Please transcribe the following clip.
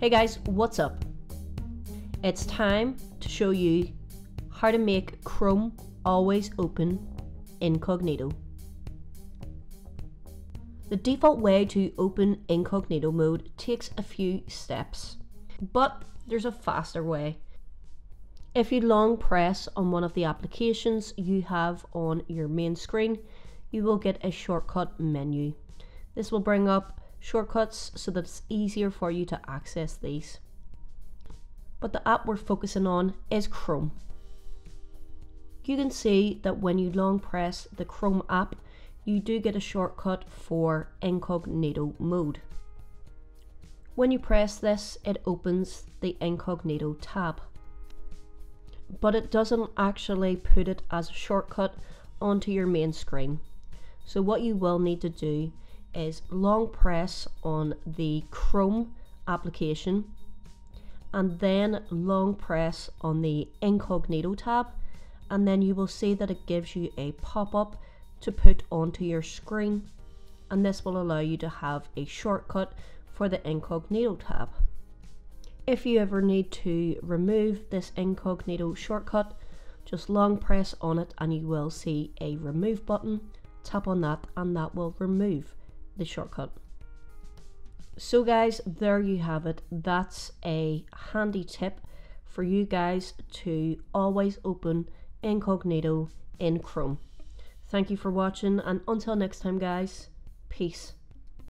Hey guys, what's up? It's time to show you how to make Chrome always open incognito. The default way to open incognito mode takes a few steps, but there's a faster way. If you long press on one of the applications you have on your main screen, you will get a shortcut menu. This will bring up shortcuts so that it's easier for you to access these. But the app we're focusing on is Chrome. You can see that when you long press the Chrome app, you do get a shortcut for incognito mode. When you press this, it opens the incognito tab. But it doesn't actually put it as a shortcut onto your main screen. So what you will need to do is long press on the Chrome application and then long press on the incognito tab and then you will see that it gives you a pop-up to put onto your screen and this will allow you to have a shortcut for the incognito tab. If you ever need to remove this incognito shortcut, just long press on it and you will see a remove button. Tap on that and that will remove the shortcut. So guys, there you have it. That's a handy tip for you guys to always open incognito in Chrome. Thank you for watching and until next time guys, peace.